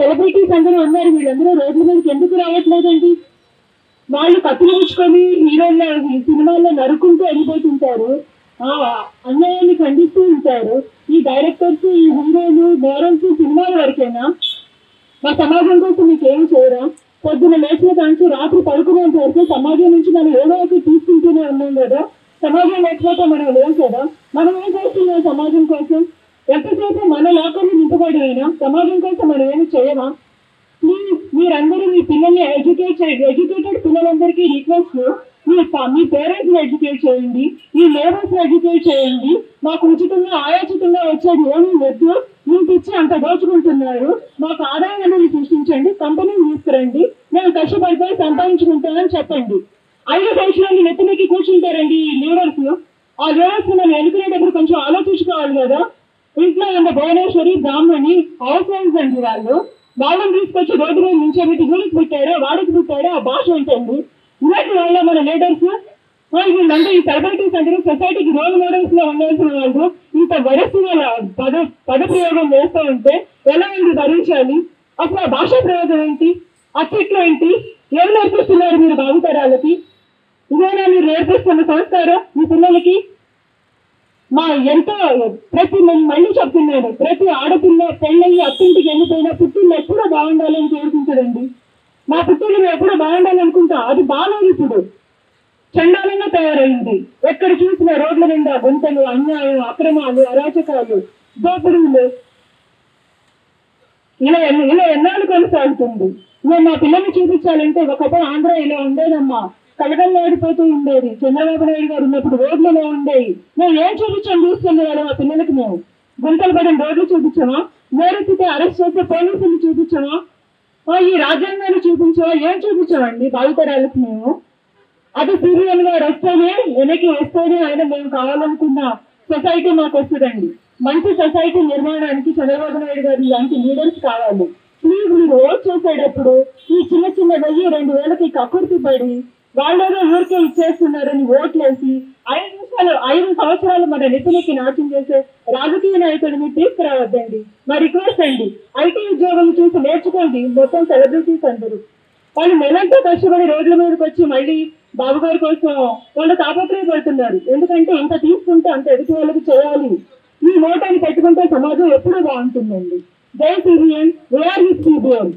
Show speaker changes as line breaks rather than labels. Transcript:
Celebrities అందరూ ఉన్నారు వీళ్ళందరూ రోడ్ల మీదకి ఎందుకు రావట్లేదండి? వాళ్ళు కత్తిరించుకొని హీరోల్లో సినిమాల్లో నరుకుంటూ వెళ్ళిపోతుంటారు. ఆ అన్యాయాన్ని ఖండిస్తూ ఉంటారు. ఈ డైరెక్టర్స్ ఈ హీరోలు నేరల్స్ సినిమాల వరకేనా? మా సమాజం కోసం మీకు ఏం చేయరా? పొద్దున లేచిన కాంచి రాత్రి పడుకునేంత వరకు సమాజం నుంచి మనం ఏదో ఒకటి తీసుకుంటూనే ఉన్నాం కదా. సమాజం లేకపోతే మనం లేవు కదా. మనం ఏం చేస్తున్నాం సమాజం కోసం? కూడా నింపబడేనా సమాజం కోసం మనం ఏమి చేయమా? ప్లీజ్ మీరందరూ మీ పిల్లల్ని ఎడ్యుకేట్ చేయండి. ఎడ్యుకేటెడ్ పిల్లలందరికీ రిక్వెస్ట్ మీ మీ పేరెంట్స్ ఎడ్యుకేట్ చేయండి. మీ లేబర్స్ ఎడ్యుకేట్ చేయండి. మాకు ఉచితంగా ఆయోచితంగా వచ్చేది ఏమీ వద్దు మీకు ఇచ్చి అంత దోచుకుంటున్నారు. మాకు ఆదాయం అనేది సృష్టించండి. కంపెనీని తీసుకురండి. మేము కష్టపడిపోయి సంపాదించుకుంటామని చెప్పండి. ఐదు సంవత్సరాలు నెత్తినెక్కి కూర్చుంటారండి ఈ లీడర్స్. ఆ లీడర్స్ మనం ఎన్నుకునేటప్పుడు కొంచెం ఆలోచించుకోవాలి కదా ఇంట్లో ఉన్న భువనేశ్వరి బ్రాహ్మణి హౌస్ వైఫ్స్ అండి వాళ్ళు. వాళ్ళని తీసుకొచ్చి రోడ్డు మీద నించోబెట్టి వీళ్ళకి పెట్టారో. వాడికి పెట్టారో. ఆ భాష ఉంటుంది ఇలాంటి వాళ్ళ మన లీడర్స్ వీళ్ళంటే ఈ సెలబ్రిటీస్ అందరూ సొసైటీకి రోల్ మోడల్స్లో ఉండాల్సిన వాళ్ళు. ఇంత వరసగా పద పద ప్రయోగం చేస్తూ ఉంటే ఎలా ఉంది భరించాలి? అసలు ఆ భాష ప్రయోగం ఏంటి? అచ్చట్లు ఏంటి? ఏం నేర్పిస్తున్నారు మీరు భావితరాలకి ఇదేనా మీరు నేర్పిస్తున్న సంస్కారం మీ పిల్లలకి? మా ఎంతో ప్రతి నేను మళ్ళీ చెప్తున్నాను ప్రతి ఆడపిల్ల పెళ్ళయి అత్తింటికి వెళ్ళిపోయినా పుట్టిల్లు ఎప్పుడూ బాగుండాలని కోరుకుంటుందండి మా పుట్టిల్లు ఎప్పుడూ బాగుండాలనుకుంటాం అది బాగాలేదు ఇప్పుడు. చండాలంగా తయారైంది. ఎక్కడ చూసిన రోడ్ల నిండా గుంతలు అన్యాయం అక్రమాలు అరాచకాలు దోపిడీలు. ఇలా ఇలా ఎన్నాళ్ళు కొనసాగుతుంది? నేను మా పిల్లల్ని చూపించాలంటే ఒకప్పుడు ఆంధ్ర ఇలా ఉండేదమ్మా. కలగల్లాడిపోతూ ఉండేది. చంద్రబాబు నాయుడు గారు ఉన్నప్పుడు రోడ్లలో ఉండేవి. మేము ఏం చూపించాం చూస్తుంది వాళ్ళ మా పిల్లలకి మేము గుంతలు పడిన రోడ్లు చూపించామా నేరెత్తితే అరెస్ట్ చేసే పోలీసులు చూపించామా ఈ రాజ్యాంగాన్ని చూపించావా? ఏం చూపించామండి భావితరాలకు మేము అది సీరియల్ గారు వస్తేనే వెనక్కి వస్తేనే ఆయన మేము కావాలనుకున్న సొసైటీ మాకు వస్తుందండి. మంచి సొసైటీ నిర్మాణానికి చంద్రబాబు నాయుడు గారి లాంటి లీడర్స్ కావాలి. ప్లీజ్ మీరు ఓట్ చేసేటప్పుడు ఈ చిన్న చిన్న వెయ్యి రెండు వేలకి కకుర్తి పడి వాళ్ళేదో ఊరికే ఇచ్చేస్తున్నారని ఓట్లేసి ఐదు నిమిషాలు ఐదు సంవత్సరాలు మన నిపుణులకి నాట్యం చేసే రాజకీయ నాయకుడిని తీసుకురావద్దండి. మా రిక్వెస్ట్ అండి. ఐటీ ఉద్యోగం చూసి నేర్చుకోండి. మొత్తం సెలబ్రిటీస్ అందరూ. వాళ్ళు నెలంతా కష్టపడి రోడ్ల మీదకి వచ్చి మళ్ళీ బాబు గారి కోసం వాళ్ళు తాపత్రయపడుతున్నారు. ఎందుకంటే ఇంత తీసుకుంటే అంత ఎదుటి వాళ్ళకి చేయాలి. ఈ నోటాన్ని పెట్టుకుంటే సమాజం ఎప్పుడూ బాగుంటుందండి. జై సిబిఎన్ వేఆర్ విత్ సిబిఎన్